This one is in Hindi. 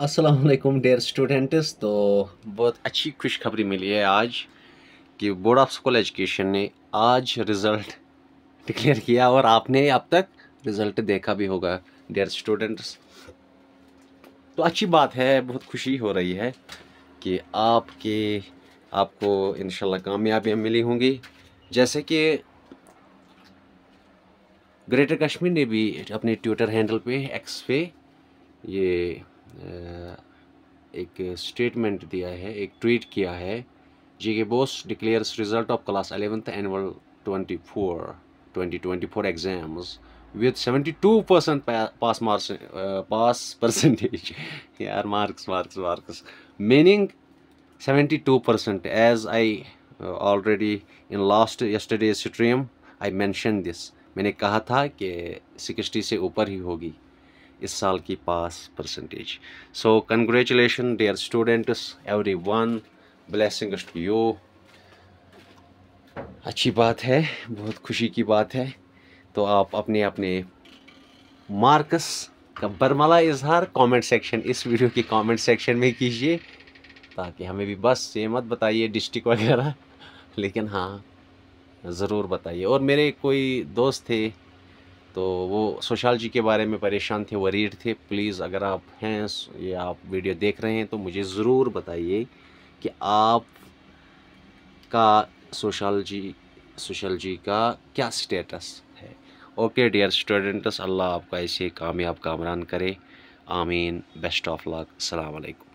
अस्सलाम वालेकुम डेयर स्टूडेंट्स तो बहुत अच्छी खुशखबरी मिली है आज कि बोर्ड ऑफ़ स्कूल एजुकेशन ने आज रिज़ल्ट डिक्लेयर किया और आपने अब तक रिज़ल्ट देखा भी होगा डेयर स्टूडेंट्स तो अच्छी बात है, बहुत खुशी हो रही है कि आपके, आपको इंशाल्लाह कामयाबियाँ मिली होंगी। जैसे कि ग्रेटर कश्मीर ने भी अपने ट्विटर हैंडल पे एक्स पे ये एक स्टेटमेंट दिया है, एक ट्वीट किया है J K BOSE declares result of class eleventh annual twenty twenty four exams with seventy two percent pass marks pass percentage यार marks marks marks meaning seventy two percent as I already in last yesterday stream I mention this मैंने कहा था कि सिक्सटी से ऊपर ही होगी। इस साल की pass percentage so congratulation dear students everyone blessings to you अच्छी बात है, बहुत खुशी की बात है। तो आप अपने अपने मार्कस का बरमला इजहार कमेंट सेक्शन इस वीडियो के कमेंट सेक्शन में कीजिए, ताकि हमें भी बस ये मत बताइए डिस्ट्रिक्ट वगैरह। लेकिन हाँ ज़रूर बताइए। और मेरे कोई दोस्त थे तो वो सोशल के बारे में परेशान थे वरीड थे। प्लीज़ अगर आप हैं, या आप वीडियो देख रहे हैं तो मुझे ज़रूर बताइए कि आप का सोशलजी सोशलजी का क्या स्टेटस है। ओके डियर स्टूडेंट्स अल्लाह आपका ऐसे कामयाब कामरान करे। आमीन। Best of luck अलैक्म